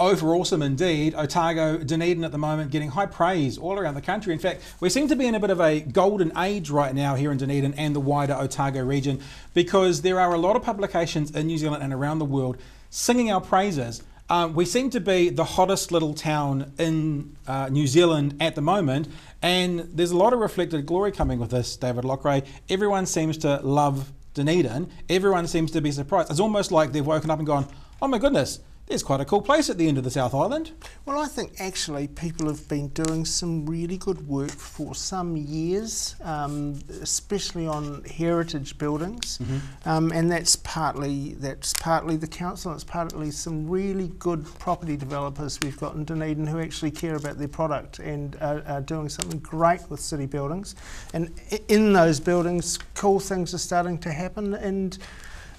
over awesome indeed. Otago, Dunedin at the moment getting high praise all around the country. In fact, we seem to be in a bit of a golden age right now here in Dunedin and the wider Otago region because there are a lot of publications in New Zealand and around the world singing our praises. Um, we seem to be the hottest little town in uh, New Zealand at the moment, and there's a lot of reflected glory coming with this, David Loughrey. Everyone seems to love Dunedin. Everyone seems to be surprised. It's almost like they've woken up and gone, oh my goodness, it's quite a cool place at the end of the South Island. Well, I think actually people have been doing some really good work for some years, um, especially on heritage buildings, mm-hmm. um, and that's partly that's partly the council. It's partly some really good property developers we've got in Dunedin who actually care about their product and are, are doing something great with city buildings. And in those buildings, cool things are starting to happen and.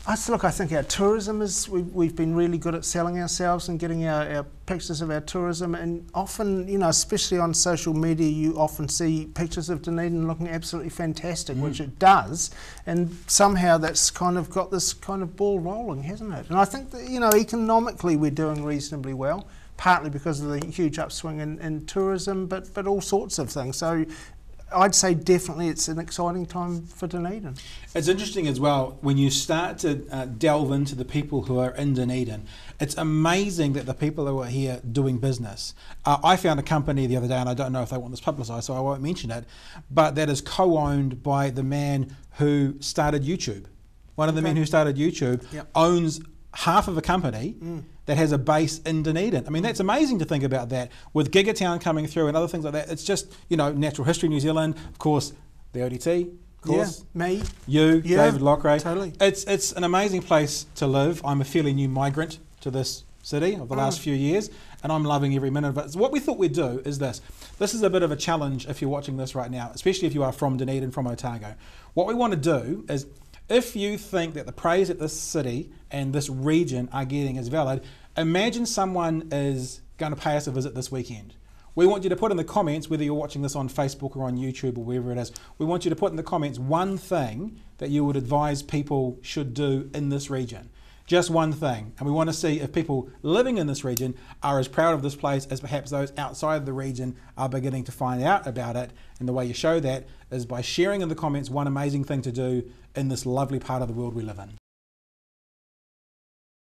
I, look, I think our tourism is, we, we've been really good at selling ourselves and getting our, our pictures of our tourism. And often, you know, especially on social media, you often see pictures of Dunedin looking absolutely fantastic, mm. which it does. And somehow that's kind of got this kind of ball rolling, hasn't it? And I think that, you know, economically we're doing reasonably well partly because of the huge upswing in, in tourism, but, but all sorts of things. So I'd say definitely it's an exciting time for Dunedin. It's interesting as well when you start to uh, delve into the people who are in Dunedin. It's amazing that the people who are here doing business. Uh, I found a company the other day, and I don't know if they want this publicised, so I won't mention it, but that is co owned by the man who started YouTube. One of the okay. men who started YouTube yep. owns half of a company. Mm that has a base in Dunedin. I mean, that's amazing to think about that. With Gigatown coming through and other things like that, it's just, you know, natural history New Zealand, of course, the ODT, of course. Yeah, me. You, yeah, David Loughrey. Totally. It's, it's an amazing place to live. I'm a fairly new migrant to this city of the last mm. few years, and I'm loving every minute of it. So what we thought we'd do is this. This is a bit of a challenge if you're watching this right now, especially if you are from Dunedin, from Otago. What we want to do is if you think that the praise that this city and this region are getting is valid, Imagine someone is going to pay us a visit this weekend. We want you to put in the comments, whether you're watching this on Facebook or on YouTube or wherever it is, we want you to put in the comments one thing that you would advise people should do in this region. Just one thing. And we want to see if people living in this region are as proud of this place as perhaps those outside of the region are beginning to find out about it. And the way you show that is by sharing in the comments one amazing thing to do in this lovely part of the world we live in.